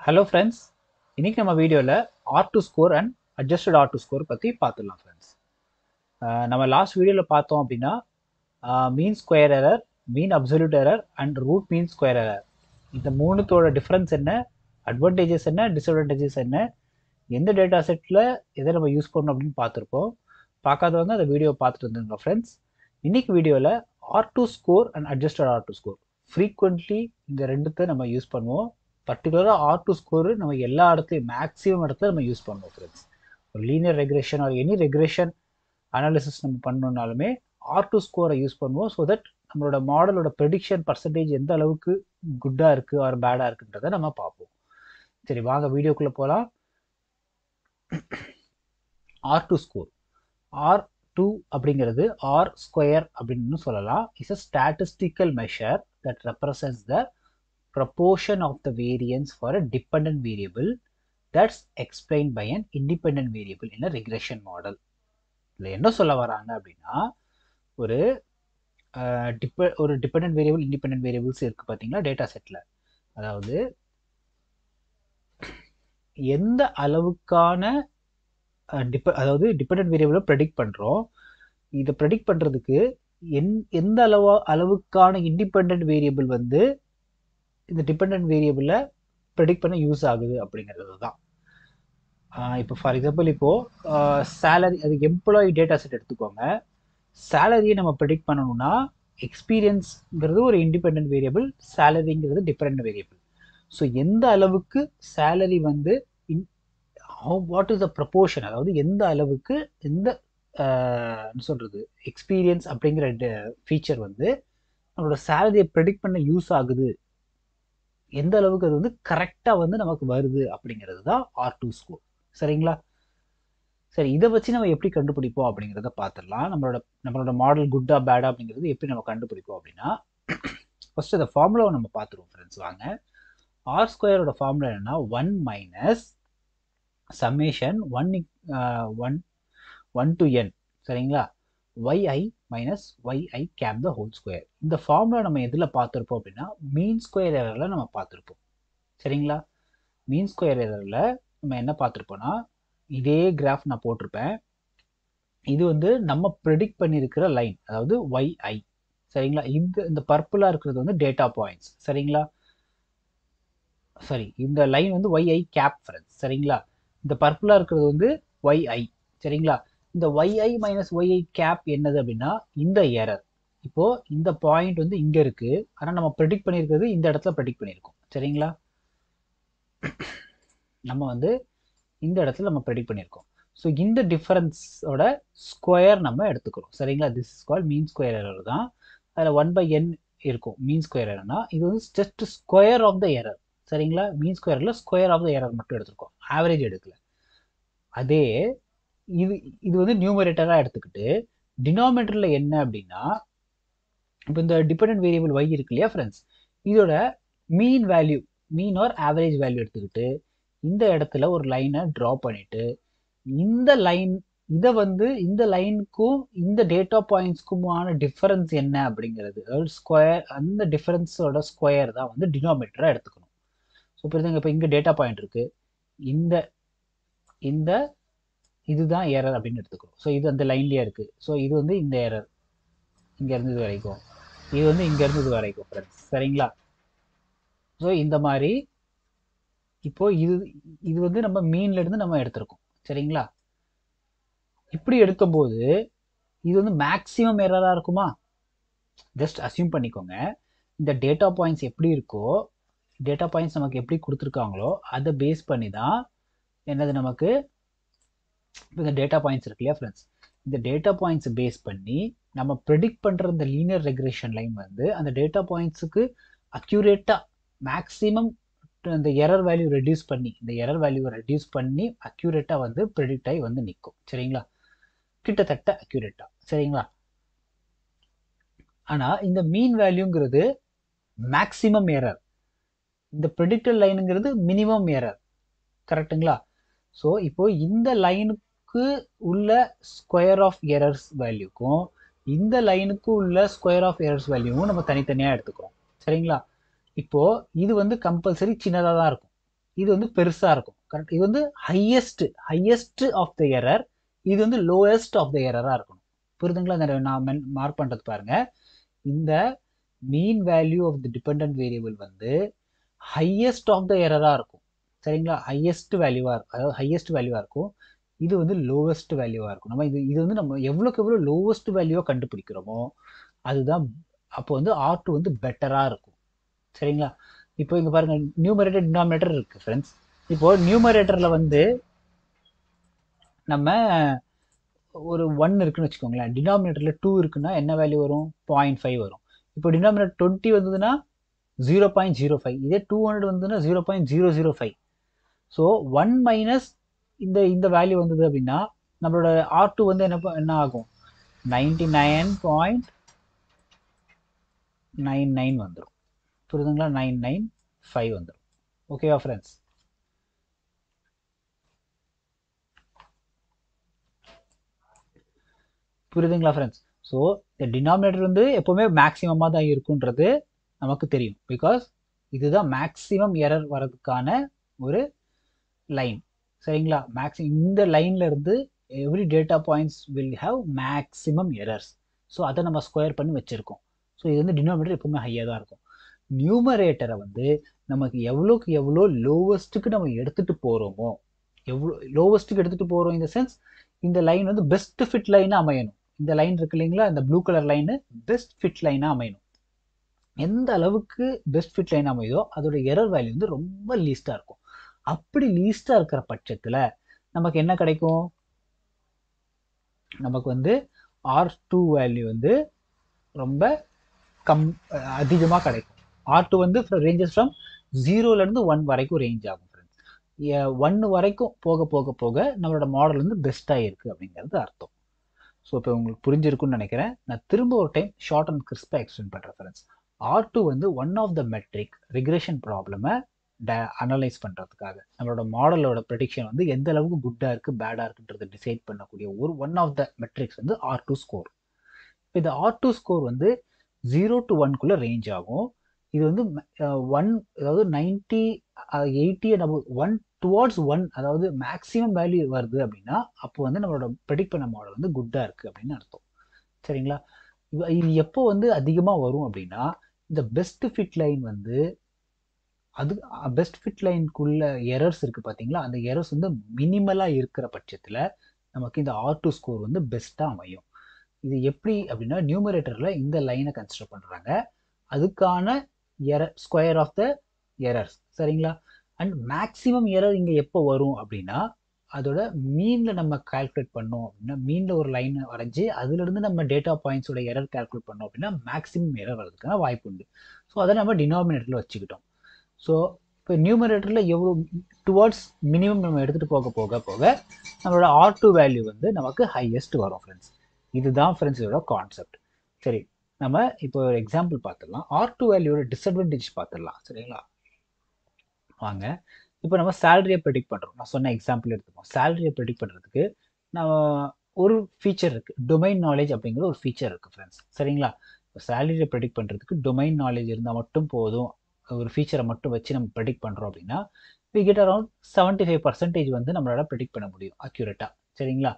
Hello friends இன்றைக்கி நம்ம வீடியோவில் R two score and adjusted R two score பற்றி பார்த்துடலாம் ஃப்ரெண்ட்ஸ் நம்ம லாஸ்ட் வீடியோவில் பார்த்தோம் அப்படின்னா mean square error mean absolute error and root mean square error இந்த மூணுத்தோட டிஃப்ரென்ஸ் என்ன அட்வான்டேஜஸ் என்ன டிஸ்அட்வான்டேஜஸ் என்ன எந்த டேட்டா செட்டில் எதை நம்ம யூஸ் பண்ணணும் அப்படின்னு பார்த்துருப்போம். பார்க்காதவங்க அந்த வீடியோ பார்த்துட்டு இருந்துங்க ஃப்ரெண்ட்ஸ் இன்னைக்கு வீடியோவில் R two score and adjusted R two score frequently இந்த ரெண்டுத்தை நம்ம யூஸ் பண்ணுவோம். பர்டிகுலராக ஆர் டூ ஸ்கோரு நம்ம எல்லா இடத்துலையும் மேக்ஸிமம் இடத்துல நம்ம யூஸ் பண்ணுவோம் ஃப்ரெண்ட்ஸ் ஒரு linear regression or any regression analysis நம்ம பண்ணணுன்னாலுமே ஆர் டூ ஸ்கோரை யூஸ் பண்ணுவோம் ஸோ தட் நம்மளோட மாடலோட ப்ரெடிக்ஷன் பர்சன்டேஜ் எந்த அளவுக்கு குட்டாக இருக்குது ஆர் பேடாக இருக்குன்றதை நம்ம பார்ப்போம். சரி வாங்க வீடியோக்குள்ளே போகலாம் R two score R two அப்படிங்கிறது ஆர் ஸ்கொயர் அப்படின்னு சொல்லலாம். Is a statistical measure that represents the proportion of the variance for a dependent variable that's explained by an independent variable in a regression model. இதில் என்ன சொல்ல வராங்க அப்படின்னா ஒரு டிப ஒரு டிபெண்ட் வேரியபிள் இண்டிபெண்ட் வேரியபிள்ஸ் இருக்குது பார்த்தீங்களா டேட்டா செட்டில் அதாவது எந்த அளவுக்கான டிப அதாவது டிபெண்ட் வேரியபிளை ப்ரெடிக்ட் பண்ணுறோம் இதை ப்ரெடிக்ட் பண்ணுறதுக்கு எந் எந்த அளவு அளவுக்கான இண்டிபெண்ட் வேரியபிள் வந்து இந்த டிபெண்ட் வேரியபிளை ப்ரெடிக்ட் பண்ண யூஸ் ஆகுது அப்படிங்கிறது தான் இப்போ ஃபார் எக்ஸாம்பிள் இப்போது சேலரி அது எம்ப்ளாயி டேட்டா செட் எடுத்துக்கோங்க. சேலரியை நம்ம ப்ரெடிக்ட் பண்ணணும்னா எக்ஸ்பீரியன்ஸ்ங்கிறது ஒரு இண்டிபெண்ட் வேரியபிள் சேலரிங்கிறது டிஃப்ரெண்ட் வேரியபிள் ஸோ எந்த அளவுக்கு சேலரி வந்து in what is the proportion அதாவது எந்த அளவுக்கு எந்த என்ன சொல்கிறது எக்ஸ்பீரியன்ஸ் அப்படிங்கிற ஃபீச்சர் வந்து நம்மளோட சேலரியை ப்ரெடிக்ட் பண்ண யூஸ் ஆகுது எந்த அளவுக்கு அது வந்து கரெக்டாக வந்து நமக்கு வருது அப்படிங்கிறது தான் ஆர் டூ ஸ்கோர் சரிங்களா? சரி இதை வச்சு நம்ம எப்படி கண்டுபிடிப்போம் அப்படிங்கிறத பார்த்துடலாம். நம்மளோட நம்மளோட மாடல் குட்டா பேடா அப்படிங்கிறது எப்படி நம்ம கண்டுபிடிப்போம் அப்படின்னா ஃபர்ஸ்ட் அந்த ஃபார்முலாவை நம்ம பார்த்துருவோம் ஃப்ரெண்ட்ஸ் வாங்க. ஆர் ஸ்கொயரோட ஃபார்முலா என்னன்னா one minus summation one one one to N சரிங்களா? Yi minus yi cap the whole square இந்த ஃபார்முலா நம்ம எதில் பார்த்துருப்போம் அப்படின்னா மீன் ஸ்கொயர் எரரில் நம்ம பார்த்துருப்போம். சரிங்களா? மீன் ஸ்கொயர் எரரில் நம்ம என்ன பார்த்துருப்போம்னா இதே கிராஃப் நான் போட்டிருப்பேன். இது வந்து நம்ம ப்ரெடிக்ட் பண்ணியிருக்கிற லைன் அதாவது yi. சரிங்களா? இந்த இந்த பர்பிளாக இருக்கிறது வந்து டேட்டா பாயிண்ட்ஸ் சரிங்களா? சாரி இந்த லைன் வந்து yi கேப் ஃப்ரெண்ட்ஸ் சரிங்களா? இந்த பர்பிளாக இருக்கிறது வந்து yi. சரிங்களா? இந்த ஒய்ஐ மைனஸ் ஒய்ஐ கேப் என்னது அப்படின்னா இந்த எரர் இப்போ இந்த பாயிண்ட் வந்து இங்க இருக்கு. ஆனால் நம்ம ப்ரெடிக்ட் பண்ணியிருக்கிறது இந்த இடத்துல ப்ரெடிக்ட் பண்ணியிருக்கோம். சரிங்களா? நம்ம வந்து இந்த இடத்துல நம்ம ப்ரெடிக்ட் பண்ணியிருக்கோம். ஸோ இந்த டிஃபரன்ஸோட ஸ்கொயர் நம்ம எடுத்துக்கிறோம். சரிங்களா? This is call mean square error தான். அதில் ஒன் பை என் இருக்கும். மீன் ஸ்கொயர் எரர்னா இது வந்து just square of the error சரிங்களா? மீன் ஸ்கொயரில் ஸ்கொயர் ஆஃப் த எரர் மட்டும் எடுத்துருக்கோம். ஆவரேஜ் எடுக்கல. அதே இது இது வந்து நியூமரேட்டராக எடுத்துக்கிட்டு டினாமினேட்டரில் என்ன அப்படின்னா இப்போ இந்த டிபெண்ட் வேரியபிள் ஒய் இருக்கு இல்லையா ஃப்ரெண்ட்ஸ் இதோட mean value mean or average value எடுத்துக்கிட்டு இந்த இடத்துல ஒரு லைனை ட்ரா பண்ணிட்டு இந்த லைன் இதை வந்து இந்த லைனுக்கும் இந்த டேட்டா பாயிண்ட்ஸ்க்குமான டிஃபரன்ஸ் என்ன அப்படிங்கிறது அதாவது ஸ்கொயர் அந்த டிஃபரன்ஸோட ஸ்கொயர் தான் வந்து டினாமினேட்டராக எடுத்துக்கணும். ஸோ இப்போ இப்போ இங்கே டேட்டா பாயிண்ட் இருக்குது இந்த இந்த இதுதான் ஏரர் அப்படின்னு எடுத்துக்கிறோம் ஸோ இது அந்த லைன்லேயே இருக்குது ஸோ இது வந்து இந்த ஏரர் இங்கேருந்து இது வரைக்கும். இது வந்து இங்கேருந்து இது வரைக்கும் ஃப்ரெண்ட்ஸ் சரிங்களா? ஸோ இந்த மாதிரி இப்போ இது இது வந்து நம்ம மீன்லேருந்து நம்ம எடுத்திருக்கோம். சரிங்களா? இப்படி எடுக்கும்போது இது வந்து மேக்ஸிமம் எரராக இருக்குமா? ஜஸ்ட் அசியூம் பண்ணிக்கோங்க. இந்த டேட்டா பாயிண்ட்ஸ் எப்படி இருக்கோ டேட்டா பாயிண்ட்ஸ் நமக்கு எப்படி கொடுத்துருக்காங்களோ அதை பேஸ் பண்ணி தான் என்னது நமக்கு இப்போ இந்த டேட்டா பாயிண்ட்ஸ் இருக்கு இல்லையா ஃப்ரெண்ட்ஸ் இந்த டேட்டா பாயிண்ட்ஸ் பேஸ் பண்ணி நம்ம ப்ரெடிக்ட் பண்ணுற இந்த லீனியர் ரெகுலேஷன் லைன் வந்து அந்த டேட்டா பாயிண்ட்ஸுக்கு அக்யூரேட்டாக மேக்ஸிமம் இந்த எரர் வேல்யூ ரெடியூஸ் பண்ணி இந்த எரர் வேல்யூவை ரெடியூஸ் பண்ணி அக்யூரேட்டாக வந்து ப்ரெடிக்ட் ஆகி வந்து நிற்கும் சரிங்களா? கிட்டத்தட்ட அக்யூரேட்டாக சரிங்களா? ஆனால் இந்த மீன் வேல்யூங்கிறது மேக்ஸிமம் எரர் இந்த ப்ரெடிக்டட் லைனுங்கிறது மினிமம் எரர் கரெக்டுங்களா ஸோ இப்போ இந்த லைனுக்கு உள்ள ஸ்கொயர் ஆஃப் எரர்ஸ் வேல்யூக்கும் இந்த லைனுக்கு உள்ள ஸ்கொயர் ஆஃப் எரர்ஸ் வேல்யூவும் நம்ம தனித்தனியாக எடுத்துக்கிறோம். சரிங்களா? இப்போ இது வந்து கம்பல்சரி சின்னதாக தான் இருக்கும். இது வந்து பெருசாக இருக்கும். கரெக்ட் இது வந்து highest highest of the error இது வந்து லோயஸ்ட் ஆஃப் த எரராக இருக்கணும். புரிதுங்களா இந்த நான் மார்க் பண்ணுறது பாருங்க. இந்த mean value of the dependent variable வந்து ஹையஸ்ட் ஆஃப் த எரராக இருக்கும். சரிங்களா? ஹையஸ்ட் வேல்யூவாக இருக்கும். அதாவது ஹையஸ்ட் வேல்யூவாக இருக்கும். இது வந்து லோவஸ்ட் வேல்யூவாக இருக்கும். நம்ம இது இது வந்து நம்ம எவ்வளோக்கு எவ்வளோ லோவஸ்ட் வேல்யூவாக கண்டுபிடிக்கிறோமோ அதுதான் அப்போ வந்து ஆர் டூ வந்து பெட்டராக இருக்கும். சரிங்களா? இப்போ இங்கே பாருங்கள் நியூமரேட்டர் டினாமினேட்டர் இருக்குது ஃப்ரெண்ட்ஸ் இப்போ நியூமரேட்டரில் வந்து நம்ம ஒரு ஒன் இருக்குன்னு வச்சுக்கோங்களேன். டினாமினேட்டரில் டூ இருக்குன்னா என்ன வேல்யூ வரும்? பாயிண்ட் ஃபைவ் வரும். இப்போ டினாமினேட்டர் டுவெண்ட்டி வந்ததுன்னா ஜீரோ பாயிண்ட் ஜீரோ ஃபைவ் இதே டூ ஹண்ட்ரட் வந்ததுன்னா zero point zero zero five so one minus இந்த இந்த வேல்யூ வந்தது அப்படின்னா நம்மளோட ஆர் டூ வந்து என்ன என்ன ஆகும்? Ninety nine point nine nine வந்துடும் புரியுதுங்களா நைன் நைன் ஃபைவ் வந்துடும் ஓகேவா ஃப்ரெண்ட்ஸ் புரியுதுங்களா ஃப்ரெண்ட்ஸ் ஸோ இந்த டினாமினேட்டர் வந்து எப்போவுமே மேக்ஸிமமாக தான் இருக்குன்றது நமக்கு தெரியும். பிகாஸ் இதுதான் மேக்ஸிமம் எரர் வரதுக்கான ஒரு லைன் சரிங்களா? மேக்ஸி இந்த லைன்ல இருந்து every data points will have maximum errors so அதை நம்ம ஸ்கொயர் பண்ணி வச்சுருக்கோம். ஸோ இது வந்து டினாமினேட்டர் எப்பவுமே ஹையாக தான் இருக்கும். நியூமரேட்டரை வந்து நமக்கு எவ்வளோக்கு எவ்வளோ லோவஸ்ட்டுக்கு நம்ம எடுத்துகிட்டு போகிறோமோ எவ்வளோ லோவஸ்ட்டுக்கு எடுத்துகிட்டு போகிறோம் இந்த சென்ஸ் இந்த லைன் வந்து பெஸ்ட் ஃபிட் லைனாக அமையணும். இந்த லைன் இருக்கு இல்லைங்களா? இந்த blue colour line best fit லைனாக அமையணும். எந்த அளவுக்கு பெஸ்ட் ஃபிட் லைன் அமையுதோ அதோட எரர் வேல்யூ வந்து ரொம்ப லீஸ்ட்டாக இருக்கும். அப்படி லீஸ்டா இருக்கிற பட்சத்தில் நமக்கு என்ன கிடைக்கும்? நமக்கு வந்து ஆர் டூ வேல்யூ வந்து ரொம்ப கம் அதிகமாக கிடைக்கும். ஆர் டூ வந்து ரேஞ்சஸ் ஃப்ரம் ஜீரோலேருந்து ஒன் வரைக்கும் ரேஞ்ச் ஆகும் ஃப்ரெண்ட்ஸ் ஒன்று வரைக்கும் போக போக போக நம்மளோட மாடல் வந்து பெஸ்ட்டாக இருக்குது அப்படிங்கிறது அர்த்தம். ஸோ இப்போ உங்களுக்கு புரிஞ்சிருக்குன்னு நினைக்கிறேன். நான் திரும்ப ஒரு டைம் ஷார்ட் அண்ட் கிறிஸ்பாக எக்ஸ்பிளைன் பண்ணுறேன் ஃப்ரெண்ட்ஸ் ஆர் டூ வந்து one of the metric regression ப்ராப்ளமை ட அனலைஸ் பண்ணுறதுக்காக நம்மளோட மாடலோட ப்ரெடிக்ஷன் வந்து எந்த அளவுக்கு குட்டாக இருக்குது பேடாக இருக்குன்றதை டிசைட் பண்ணக்கூடிய ஒரு ஒன் ஆஃப் த மெட்ரிக்ஸ் வந்து ஆர் டூ ஸ்கோர் இப்போ இந்த ஆர் டூ ஸ்கோர் வந்து ஜீரோ டு ஒன்குள்ளே ரேஞ்ச் ஆகும். இது வந்து ஒன் அதாவது நைன்டி எயிட்டி நம்ம ஒன் டுவார்ட்ஸ் ஒன் அதாவது மேக்ஸிமம் வேல்யூ வருது அப்படின்னா அப்போ வந்து நம்மளோட ப்ரெடிக்ட் பண்ண மாடல் வந்து குட்டாக இருக்குது அப்படின்னு அர்த்தம். சரிங்களா? இது இது எப்போ வந்து அதிகமாக வரும் அப்படின்னா இந்த பெஸ்ட் ஃபிட் லைன் வந்து அது பெஸ்ட் ஃபிட் லைனுக்குள்ள எரர்ஸ் இருக்குது பார்த்தீங்களா அந்த எரர்ஸ் வந்து மினிமலாக இருக்கிற பட்சத்தில் நமக்கு இந்த ஆர் டூ ஸ்கோர் வந்து பெஸ்ட்டாக அமையும். இது எப்படி அப்படின்னா நியூமரேட்டரில் இந்த லைனை கன்சிடர் பண்ணுறாங்க அதுக்கான error square of the errors சரிங்களா? அண்ட் மேக்ஸிமம் எரர் இங்கே எப்போ வரும் அப்படின்னா அதோட மீனில் நம்ம கால்குலேட் பண்ணோம் அப்படின்னா மீனில் ஒரு லைன் வரைஞ்சி அதுலேருந்து நம்ம டேட்டா பாயிண்ட்ஸோட எரர் கால்குலேட் பண்ணோம் அப்படின்னா மேக்ஸிமம் எரர் வர்றதுக்கான வாய்ப்பு உண்டு. ஸோ அதை நம்ம டினாமினேட்டரில் வச்சுக்கிட்டோம். ஸோ இப்போ நியூமரேட்டரில் எவ்வளோ டுவார்ட்ஸ் மினிமம் நம்ம எடுத்துகிட்டு போக போக போக நம்மளோட ஆர் டூ வேல்யூ வந்து நமக்கு ஹையஸ்ட் வரும் ஃப்ரெண்ட்ஸ் இதுதான் ஃப்ரெண்ட்ஸ் இதோட கான்செப்ட் சரி நம்ம இப்போ ஒரு எக்ஸாம்பிள் பார்த்துடலாம். ஆர் டூ வேல்யூட டிஸ்அட்வான்டேஜ் பார்த்துடலாம் சரிங்களா? வாங்க. இப்போ நம்ம சேலரியை ப்ரெடிக்ட் பண்ணுறோம் நான் சொன்ன எக்ஸாம்பிள் எடுத்துப்போம். சேலரியை ப்ரெடிக்ட் பண்ணுறதுக்கு நம்ம ஒரு ஃபீச்சர் இருக்குது டொமைன் நாலேஜ் அப்படிங்கிற ஒரு ஃபீச்சர் இருக்குது ஃப்ரெண்ட்ஸ் சரிங்களா? இப்போ சேலரியை ப்ரெடிக்ட் பண்ணுறதுக்கு டொமைன் நாலேஜ் இருந்தால் மட்டும் போதும். ஒரு ஃபீச்சரை மட்டும் வச்சு நம்ம ப்ரெடிக்ட் பண்ணுறோம் அப்படின்னா we get around seventy five percentage வந்து நம்மளால ப்ரெடிக்ட் பண்ண முடியும் அக்யூரேட்டாக சரிங்களா?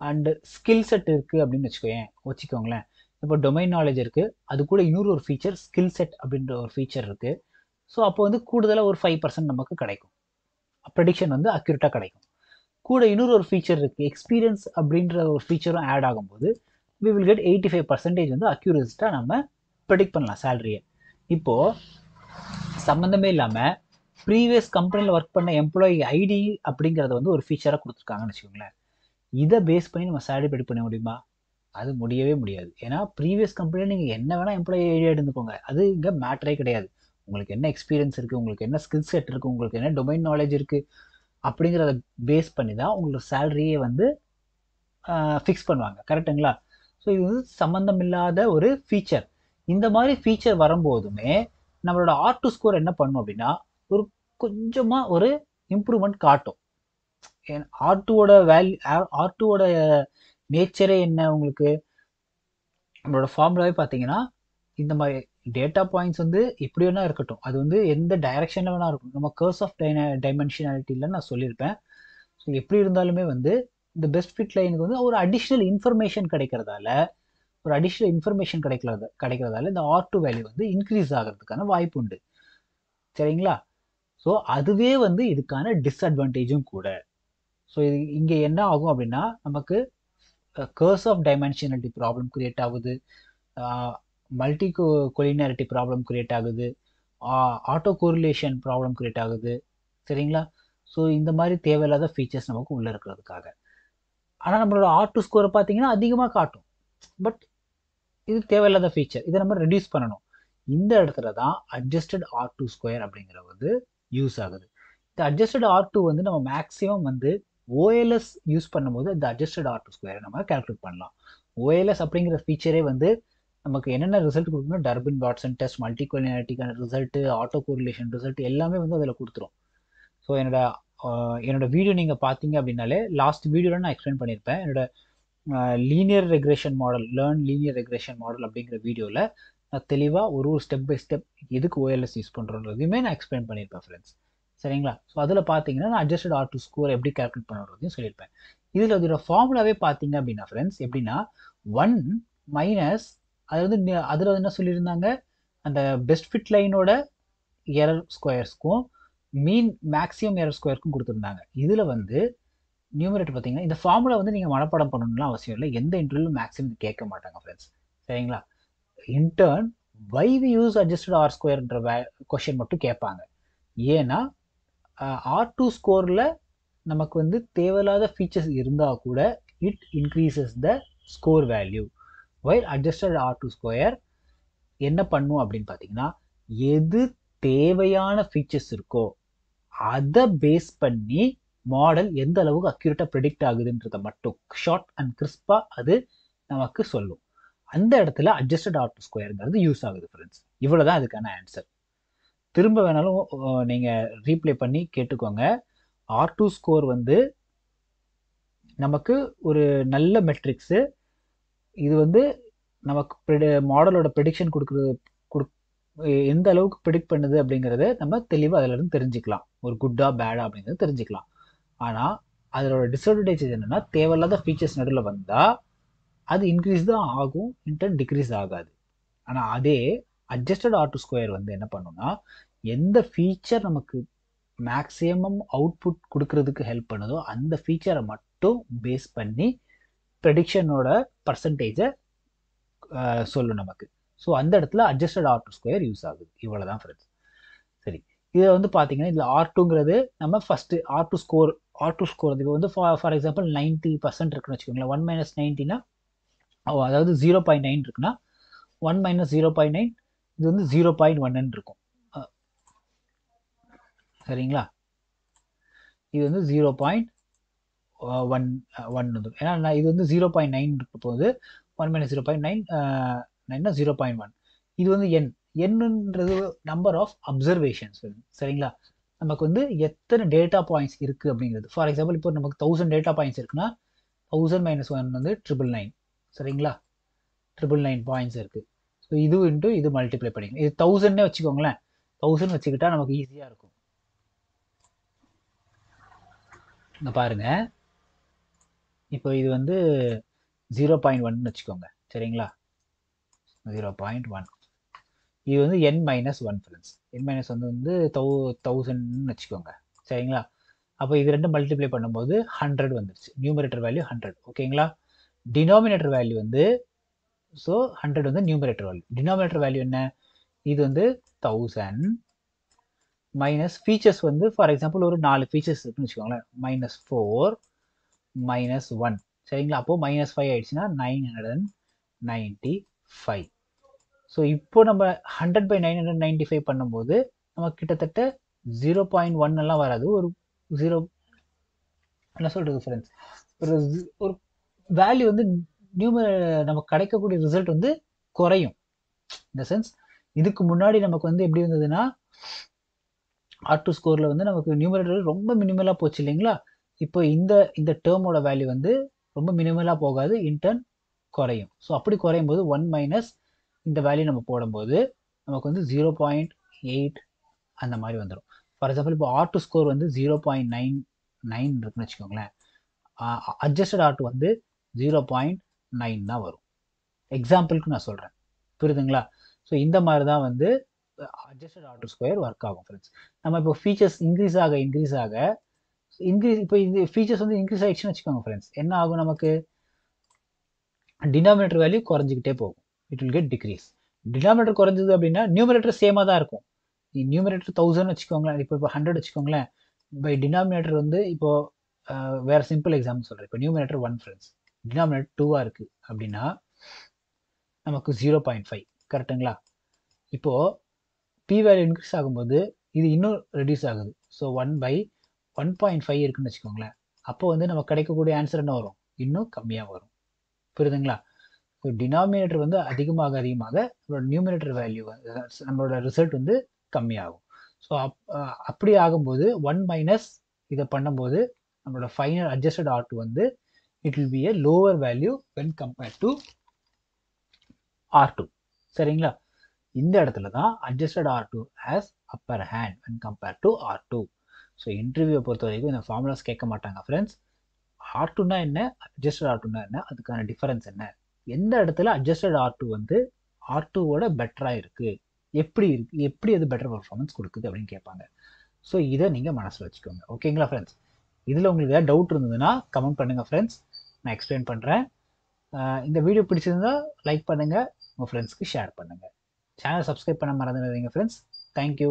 அண்டு ஸ்கில் செட் இருக்குது அப்படின்னு வச்சுக்கோயேன் வச்சுக்கோங்களேன். இப்போ டொமைன் நாலேஜ் இருக்குது அது கூட இன்னொரு ஒரு ஃபீச்சர் ஸ்கில் செட் அப்படின்ற ஒரு ஃபீச்சர் இருக்குது ஸோ அப்போ வந்து கூடுதலாக ஒரு ஃபைவ் பர்சன்ட் நமக்கு கிடைக்கும். ப்ரெடிக்ஷன் வந்து அக்யூரேட்டாக கிடைக்கும். கூட இன்னொரு ஒரு ஃபீச்சர் இருக்குது எக்ஸ்பீரியன்ஸ் அப்படின்ற ஒரு ஃபீச்சரும் ஆட் ஆகும்போது we will get eighty five percentage வந்து அக்யூரேஸ்டாக நம்ம ப்ரெடிக்ட் பண்ணலாம் சேலரியை இப்போது சம்மந்தமே இல்லாமல் ப்ரீவியஸ் கம்பெனியில் ஒர்க் பண்ண எம்ப்ளாயி ஐடி அப்படிங்கிறத வந்து ஒரு ஃபீச்சராக கொடுத்துருக்காங்கன்னு வச்சுக்கோங்களேன். இதை பேஸ் பண்ணி நம்ம சேலரி பெடி பண்ண முடியுமா? அது முடியவே முடியாது. ஏன்னா ப்ரீவியஸ் கம்பெனியில் நீங்கள் என்ன வேணால் எம்ப்ளாயி ஐடியா எடுத்துக்கோங்க. அது இங்கே மேட்டரே கிடையாது. உங்களுக்கு என்ன எக்ஸ்பீரியன்ஸ் இருக்குது உங்களுக்கு என்ன ஸ்கில் செட் இருக்குது உங்களுக்கு என்ன டொமைன் நாலேஜ் இருக்குது அப்படிங்கிறத பேஸ் பண்ணி தான் உங்களோட சேலரியே வந்து ஃபிக்ஸ் பண்ணுவாங்க. கரெக்டுங்களா ஸோ இது வந்து சம்மந்தம் இல்லாத ஒரு ஃபீச்சர் இந்த மாதிரி ஃபீச்சர் வரும்போதுமே நம்மளோட ஆர் டூ ஸ்கோர் என்ன பண்ணும் அப்படின்னா ஒரு கொஞ்சமாக ஒரு இம்ப்ரூவ்மெண்ட் காட்டும். ஆர் டூவோட வேல்யூ ஆர் டூவோட நேச்சரே என்ன உங்களுக்கு? நம்மளோட ஃபார்முலாவே பார்த்தீங்கன்னா இந்த மாதிரி டேட்டா பாயிண்ட்ஸ் வந்து எப்படி வேணா இருக்கட்டும். அது வந்து எந்த டைரக்ஷனில் வேணா இருக்கும் நம்ம கர்ஸ் ஆஃப் டைன டைமென்ஷனாலிட்டியில் நான் சொல்லியிருப்பேன். ஸோ எப்படி இருந்தாலுமே வந்து இந்த பெஸ்ட் ஃபிட் லைனுக்கு வந்து ஒரு அடிஷ்னல் இன்ஃபர்மேஷன் கிடைக்கிறதால ஒரு அடிஷ்னல் இன்ஃபர்மேஷன் கிடைக்கிறது கிடைக்கிறதால இந்த ஆர் டூ வேல்யூ வந்து இன்க்ரீஸ் ஆகிறதுக்கான வாய்ப்பு உண்டு. சரிங்களா? ஸோ அதுவே வந்து இதுக்கான டிஸ்அட்வான்டேஜும் கூட. ஸோ இது இங்கே என்ன ஆகும் அப்படின்னா நமக்கு curse of dimensionality problem create ஆகுது. மல்டி கொலினாரிட்டி ப்ராப்ளம் கிரியேட் ஆகுது. ஆட்டோ கோரிலேஷன் ப்ராப்ளம் கிரியேட் ஆகுது. சரிங்களா? ஸோ இந்த மாதிரி தேவையில்லாத ஃபீச்சர்ஸ் நமக்கு உள்ளே இருக்கிறதுக்காக. ஆனால் நம்மளோட ஆர் டூ ஸ்கோரை பார்த்தீங்கன்னா அதிகமாக காட்டும். பட் இது தேவையில்லாத ஃபீச்சர் இதை நம்ம ரெடியூஸ் பண்ணணும். இந்த இடத்துல தான் அட்ஜஸ்டட் ஆர் டூ ஸ்கொயர் அப்படிங்கிற வந்து யூஸ் ஆகுது. இந்த அட்ஜஸ்டட் ஆர் டூ வந்து நம்ம மேக்ஸிமம் வந்து ஓஎல்எஸ் யூஸ் பண்ணும்போது இந்த அட்ஜஸ்டட் ஆர் டூ ஸ்கொயரை நம்ம கால்குலேட் பண்ணலாம். ஓஎல்எஸ் அப்படிங்கிற ஃபீச்சரே வந்து நமக்கு என்னென்ன ரிசல்ட் கொடுக்கணும் டர்பின் வாட்ஸன் டெஸ்ட் மல்டிகோலினாரிட்டிக்கான ரிசல்ட்டு ஆட்டோ கோரிலேஷன் ரிசல்ட் எல்லாமே வந்து அதில் கொடுத்துரும். ஸோ என்னோட என்னோட வீடியோ நீங்கள் பார்த்தீங்க அப்படின்னாலே லாஸ்ட் வீடியோவில் நான் எக்ஸ்பிளைன் பண்ணியிருப்பேன். என்னோட linear regression model learn linear regression model அப்படிங்கிற வீடியோவில் நான் தெளிவாக ஒரு ஒரு ஸ்டெப் பை ஸ்டெப் எதுக்கு ஓஎல்எஸ் யூஸ் பண்ணுறோன்றதையுமே நான் எக்ஸ்பிளைன் பண்ணியிருப்பேன் ஃப்ரெண்ட்ஸ் சரிங்களா? ஸோ அதில் பார்த்தீங்கன்னா நான் அட்ஜஸ்டட் ஆர் டூ ஸ்கோர் எப்படி கேல்குலேட் பண்ணுறதையும் சொல்லியிருப்பேன். இதில் அதோட ஃபார்முலாவே பார்த்தீங்க அப்படின்னா ஃப்ரெண்ட்ஸ் எப்படின்னா ஒன் மைனஸ் அது வந்து அதில் என்ன சொல்லியிருந்தாங்க? அந்த பெஸ்ட் ஃபிட் லைனோட எரர் ஸ்கொயர்ஸ்க்கும் மீன் மேக்ஸிமம் எரர் ஸ்கொயருக்கும் கொடுத்துருந்தாங்க. இதில் வந்து நியூமரேட்டர் பார்த்தீங்கன்னா இந்த ஃபார்முலா வந்து நீங்கள் மனப்பாடம் பண்ணணும்லாம் அவசியம் இல்லை. எந்த இன்டர்வியூலும் மேக்ஸிமம் கேட்க மாட்டாங்க ஃப்ரெண்ட்ஸ் சரிங்களா? Intern why we use adjusted R ஸ்கொயர்ன்ற வே கொஷின் மட்டும் கேட்பாங்க. ஏன்னா ஆர் டூ ஸ்கோரில் நமக்கு வந்து தேவையில்லாத ஃபீச்சர்ஸ் இருந்தால் கூட it increases the score value while adjusted R two square என்ன பண்ணும் அப்படின்னு பார்த்தீங்கன்னா எது தேவையான ஃபீச்சர்ஸ் இருக்கோ அதை பேஸ் பண்ணி மாடல் எந்த அளவுக்கு அக்யூரேட்டாக ப்ரெடிக்ட் ஆகுதுன்றதை மட்டும். ஷார்ட் அண்ட் கிறிஸ்பாக அது நமக்கு சொல்லும். அந்த இடத்துல அட்ஜஸ்டட் ஆர்ட் ஸ்கொயருங்கிறது யூஸ் ஆகுது ஃப்ரெண்ட்ஸ் இவ்வளோ தான் அதுக்கான ஆன்சர் திரும்ப வேணாலும் நீங்கள் ரீப்ளே பண்ணி கேட்டுக்கோங்க. ஆர் டூ ஸ்கோர் வந்து நமக்கு ஒரு நல்ல மெட்ரிக்ஸு இது வந்து நமக்கு மாடலோட ப்ரெடிக்ஷன் கொடுக்குறது கொடு எந்த அளவுக்கு ப்ரிடிக்ட் பண்ணுது அப்படிங்கிறத நம்ம தெளிவாக அதில் இருந்து தெரிஞ்சுக்கலாம். ஒரு குட்டா பேடா அப்படிங்கிறது தெரிஞ்சுக்கலாம். ஆனால் அதோட டிஸ்அட்வான்டேஜ் என்னென்னா தேவையில்லாத ஃபீச்சர்ஸ் நடுவில் வந்தால் அது இன்க்ரீஸ் தான் ஆகும் இன்டர்ன் டிக்ரீஸ் ஆகாது. ஆனால் அதே அட்ஜஸ்டட் ஆர் ஸ்கொயர் வந்து என்ன பண்ணுன்னா எந்த ஃபீச்சர் நமக்கு மேக்ஸிமம் அவுட்புட் கொடுக்கறதுக்கு ஹெல்ப் பண்ணுதோ அந்த ஃபீச்சரை மட்டும் பேஸ் பண்ணி ப்ரெடிக்ஷனோட பர்சன்டேஜை சொல்லும் நமக்கு. ஸோ அந்த இடத்துல அட்ஜஸ்டட் ஆர் ஸ்கொயர் யூஸ் ஆகுது. இவ்வளோ தான் ஃப்ரெண்ட்ஸ் இதில் வந்து பார்த்தீங்கன்னா இதில் ஆர் டூங்கிறது நம்ம first R two score R two score இதுக்கு வந்து for for example ninety percent இருக்குன்னு வச்சுக்கோங்களேன். ஒன் மைனஸ் நைன்ட்டினா அதாவது ஜீரோ பாயிண்ட் நைன் இருக்குன்னா one minus zero point nine இது வந்து ஜீரோ பாயிண்ட் ஒன்னு இருக்கும். சரிங்களா? இது வந்து ஜீரோ பாயிண்ட் ஒன் ஒன் வந்து ஏன்னா இது வந்து ஜீரோ பாயிண்ட் நைன் இருக்க போது one minus zero point nine நைன்னா zero point one இது வந்து என் என்னன்றது நம்பர் ஆஃப் அப்சர்வேஷன்ஸ் சரிங்களா? நமக்கு வந்து எத்தனை டேட்டா பாயிண்ட்ஸ் இருக்குது அப்படிங்கிறது. ஃபார் எக்ஸாம்பிள் இப்போ நமக்கு தௌசண்ட் டேட்டா பாயிண்ட்ஸ் இருக்குன்னா தௌசண்ட் மைனஸ் ஒன் வந்து ட்ரிபிள் நைன் சரிங்களா? ட்ரிபிள் நைன் பாயிண்ட்ஸ் இருக்குது ஸோ இது இன்ட்டு இது மல்டிப்ளை பண்ணிக்கணும். இது தௌசண்ட்னே வச்சுக்கோங்களேன். தௌசண்ட் வச்சுக்கிட்டா நமக்கு ஈஸியாக இருக்கும். இங்கே பாருங்க. இப்போ இது வந்து ஜீரோ பாயிண்ட் ஒன்னு வச்சுக்கோங்க. சரிங்களா? ஜீரோ பாயிண்ட் ஒன் இது வந்து N minus one friends N minus one வந்து தௌ தௌசண்ட்னு வச்சுக்கோங்க. சரிங்களா? அப்போ இது ரெண்டும் மல்டிப்ளை பண்ணும்போது ஹண்ட்ரட் வந்துருச்சு. நியூமரேட்டர் வேல்யூ ஹண்ட்ரட் ஓகேங்களா டினாமினேட்டர் வேல்யூ வந்து ஸோ ஹண்ட்ரட் வந்து நியூமரேட்டர் வேல்யூ டினாமினேட்டர் வேல்யூ என்ன? இது வந்து தௌசண்ட் மைனஸ் ஃபீச்சர்ஸ் வந்து ஃபார் எக்ஸாம்பிள் ஒரு நாலு ஃபீச்சர்ஸ் இருக்குன்னு வச்சுக்கோங்களேன். மைனஸ் ஃபோர் மைனஸ் ஒன் சரிங்களா? அப்போது மைனஸ் ஃபைவ் ஆயிடுச்சுன்னா nine hundred and ninety five so இப்போ நம்ம hundred by nine hundred ninety five பண்ணும்போது நம்ம கிட்டத்தட்ட ஜீரோ பாயிண்ட் ஒன் எல்லாம் வராது. ஒரு ஜீரோ என்ன சொல்கிறது ஃப்ரெண்ட்ஸ் ஒரு ஒரு வேல்யூ வந்து நியூம நமக்கு கிடைக்கக்கூடிய ரிசல்ட் வந்து குறையும். இந்த சென்ஸ் இதுக்கு முன்னாடி நமக்கு வந்து எப்படி இருந்ததுன்னா ஆர் டூ ஸ்கோரில் வந்து நமக்கு நியூமரேட்டர் ரொம்ப மினிமலாக போச்சு இல்லைங்களா? இப்போ இந்த இந்த டேர்மோட வேல்யூ வந்து ரொம்ப மினிமலாக போகாது. இன்டர்ன் குறையும். ஸோ அப்படி குறையும் போது ஒன் மைனஸ் இந்த வேல்யூ நம்ம போடும்போது நமக்கு வந்து ஜீரோ பாயிண்ட் எயிட் அந்த மாதிரி வந்துடும் ஃபார் எக்ஸாம்பிள் இப்போ ஆர் டூ ஸ்கோர் வந்து ஜீரோ பாயிண்ட் நைன் நைன் இருக்குன்னு வச்சுக்கோங்களேன். அட்ஜஸ்டட் ஆர்ட் வந்து ஜீரோ பாயிண்ட் நைன் தான் வரும். எக்ஸாம்பிளுக்கு நான் சொல்கிறேன் புரியுதுங்களா? ஸோ இந்த மாதிரி தான் வந்து அட்ஜஸ்டட் ஆர்டர் ஸ்கொயர் ஒர்க் ஆகும் ஃப்ரெண்ட்ஸ் நம்ம இப்போ ஃபீச்சர்ஸ் இன்க்ரீஸ் ஆக இன்க்ரீஸ் ஆக இன்க்ரீஸ் இப்போ இந்த ஃபீச்சர்ஸ் வந்து இன்க்ரீஸ் ஆகிடுச்சுன்னு வச்சுக்கோங்க ஃப்ரெண்ட்ஸ் என்ன ஆகும் நமக்கு? டினாமினேட்டர் வேல்யூ குறைஞ்சிக்கிட்டே போகும். It will get decrease denominator குறைஞ்சது அப்படின்னா நியூமினேட்டர் சேமாக தான் இருக்கும். நியூமினேட்டர் தௌசண்ட் வச்சுக்கோங்களேன். இப்போ இப்போ ஹண்ட்ரட் வச்சுக்கோங்களேன். பை டினாமினேட்டர் வந்து இப்போது வேறு சிம்பிள் எக்ஸாம்பிள் சொல்கிறேன் இப்போ நியூமினேட்டர் ஒன் ஃப்ரெண்ட்ஸ் டினாமினேட்டர் டூவாக இருக்குது அப்படின்னா நமக்கு ஜீரோ பாயிண்ட் ஃபைவ் கரெக்டுங்களா இப்போது பி வேல்யூ இன்க்ரீஸ் ஆகும்போது இது இன்னும் ரெடியூஸ் ஆகுது. So one by one point five இருக்குன்னு வச்சுக்கோங்களேன். அப்போ வந்து நம்ம கிடைக்கக்கூடிய ஆன்சர் என்ன வரும்? இன்னும் கம்மியாக வரும். புரியுதுங்களா? ஸோ டினாமினேட்டர் வந்து அதிகமாக அதிகமாக நம்மளோட நியூமினேட்டர் வேல்யூ நம்மளோட ரிசல்ட் வந்து கம்மியாகும். ஸோ அப் அப்படி ஆகும்போது ஒன் மைனஸ் இதை பண்ணும்போது நம்மளோட ஃபைனல் அட்ஜஸ்டட் ஆர்ட் வந்து it will be a lower value when compare to R two சரிங்களா? இந்த இடத்துல தான் adjusted R two as upper hand when compare to R two so இன்டர்வியூவை பொறுத்த வரைக்கும் இந்த ஃபார்முலாஸ் கேட்க மாட்டாங்க ஃப்ரெண்ட்ஸ் ஆர் டூனா என்ன? அட்ஜஸ்டட் ஆர் டூனா என்ன? அதுக்கான டிஃபரன்ஸ் என்ன? எந்த இடத்துல அட்ஜஸ்டட் ஆர் டூ வந்து ஆர் டூவோட பெட்டராக இருக்குது எப்படி இருக்கு? எப்படி அது பெட்டர் பர்ஃபார்மன்ஸ் கொடுக்குது அப்படின்னு கேட்பாங்க. ஸோ இதை நீங்கள் மனசில் வச்சுக்கோங்க. ஓகேங்களா ஃப்ரெண்ட்ஸ் இதில் உங்களுக்கு ஏதாவது டவுட் இருந்ததுன்னா கமெண்ட் பண்ணுங்கள் ஃப்ரெண்ட்ஸ் நான் எக்ஸ்பிளைன் பண்ணுறேன் இந்த வீடியோ பிடிச்சிருந்தா லைக் பண்ணுங்கள் உங்கள் ஃப்ரெண்ட்ஸ்க்கு ஷேர் பண்ணுங்கள் சேனல் சப்ஸ்கிரைப் பண்ண மறந்துடாதீங்க ஃப்ரெண்ட்ஸ் தேங்க்யூ